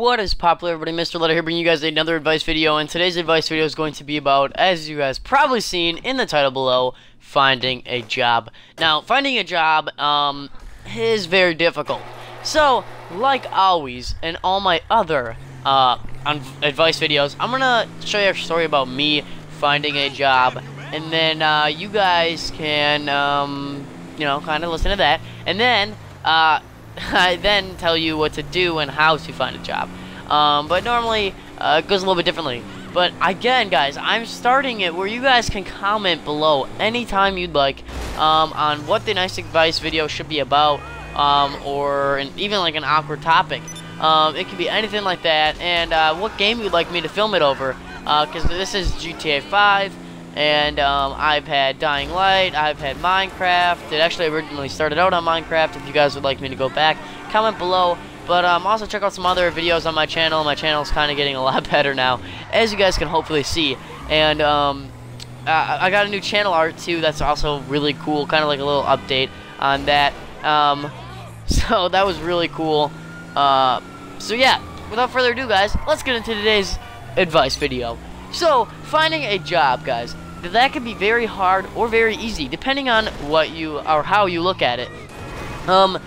What is popular, everybody? Mr. Letter here, bringing you guys another advice video, and today's advice video is going to be about, as you guys probably seen in the title below, finding a job. Now, finding a job, um, is very difficult. So, like always, in all my other, uh, advice videos, I'm gonna show you a story about me finding a job, and then, uh, you guys can, um, you know, kind of listen to that, and then, uh, I then tell you what to do and how to find a job. Um, but normally, uh, it goes a little bit differently. But again, guys, I'm starting it where you guys can comment below anytime you'd like um, on what the nice advice video should be about, um, or an, even like an awkward topic. Um, it could be anything like that, and uh, what game you'd like me to film it over. Because uh, this is GTA 5, and um, I've had Dying Light, I've had Minecraft. It actually originally started out on Minecraft. If you guys would like me to go back, comment below. But um, also check out some other videos on my channel. My channel is kind of getting a lot better now, as you guys can hopefully see. And um, I got a new channel art too. That's also really cool. Kind of like a little update on that. Um, so that was really cool. Uh, so yeah, without further ado, guys, let's get into today's advice video. So, finding a job, guys, that can be very hard or very easy, depending on what you or how you look at it. Um,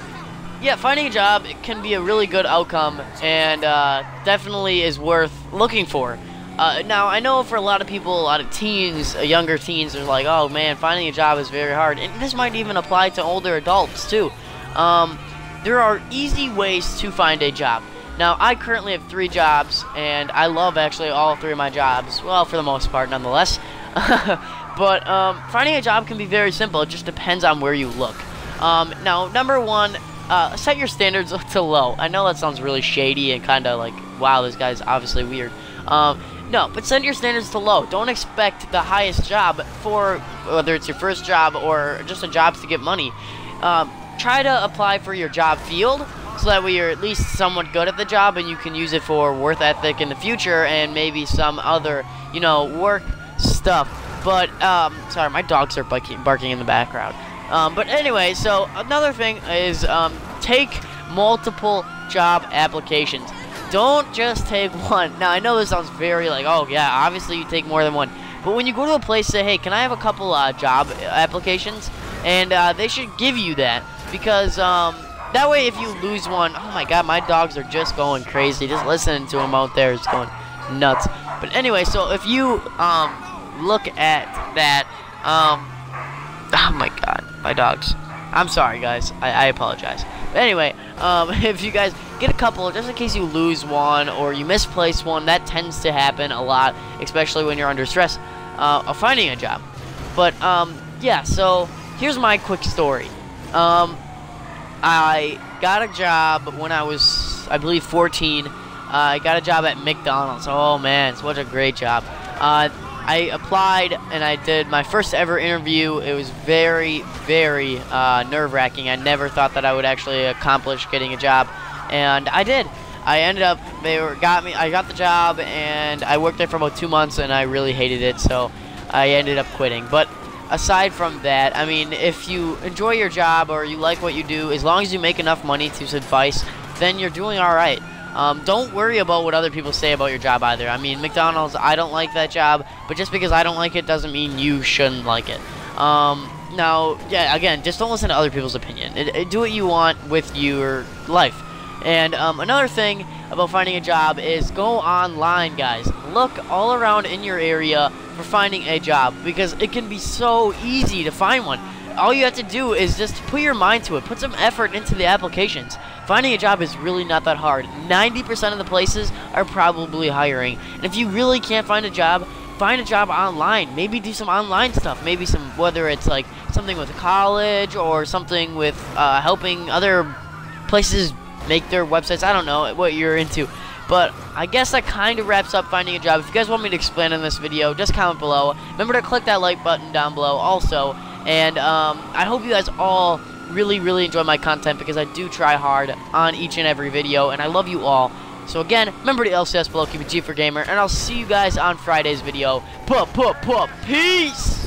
yeah, finding a job can be a really good outcome and uh, definitely is worth looking for. Uh, now, I know for a lot of people, a lot of teens, uh, younger teens, are like, oh man, finding a job is very hard. And this might even apply to older adults, too. Um, there are easy ways to find a job. Now, I currently have three jobs, and I love actually all three of my jobs. Well, for the most part, nonetheless. but um, finding a job can be very simple. It just depends on where you look. Um, now, number one, uh, set your standards to low. I know that sounds really shady and kind of like, wow, this guy's obviously weird. Um, no, but set your standards to low. Don't expect the highest job for whether it's your first job or just a job to get money. Um, try to apply for your job field so that way you're at least somewhat good at the job and you can use it for worth ethic in the future and maybe some other, you know, work stuff. But, um, sorry, my dogs are barking, in the background. Um, but anyway, so another thing is um, take multiple job applications. Don't just take one. Now, I know this sounds very like, oh, yeah, obviously you take more than one. But when you go to a place, say, hey, can I have a couple uh, job applications? And uh, they should give you that because um, that way, if you lose one, oh my god, my dogs are just going crazy. Just listening to them out there is going nuts. But anyway, so if you um look at that, um, oh my god, my dogs. I'm sorry, guys. I, I apologize. But anyway, um, if you guys get a couple, just in case you lose one or you misplace one, that tends to happen a lot, especially when you're under stress uh, of finding a job. But um, yeah, so here's my quick story. Um, I got a job when I was, I believe, 14. Uh, I got a job at McDonald's. Oh man, it's what a great job. Uh, I applied and I did my first ever interview. It was very, very uh, nerve-wracking. I never thought that I would actually accomplish getting a job, and I did. I ended up they were got me. I got the job and I worked there for about two months and I really hated it, so I ended up quitting. But aside from that, I mean, if you enjoy your job or you like what you do, as long as you make enough money to suffice, then you're doing all right. Um, don't worry about what other people say about your job either. I mean, McDonald's, I don't like that job, but just because I don't like it doesn't mean you shouldn't like it. Um, now, yeah, again, just don't listen to other people's opinion. It, it, do what you want with your life. And um, another thing about finding a job is go online, guys. Look all around in your area for finding a job because it can be so easy to find one. All you have to do is just put your mind to it. Put some effort into the applications. Finding a job is really not that hard. 90% of the places are probably hiring. And if you really can't find a job, find a job online. Maybe do some online stuff. Maybe some, whether it's like something with a college or something with uh, helping other places make their websites. I don't know what you're into. But I guess that kind of wraps up finding a job. If you guys want me to explain in this video, just comment below. Remember to click that like button down below also. And um, I hope you guys all really, really enjoy my content because I do try hard on each and every video. And I love you all. So again, remember to LCS below, keep it G for Gamer. And I'll see you guys on Friday's video. Pup, pup, pup. Peace!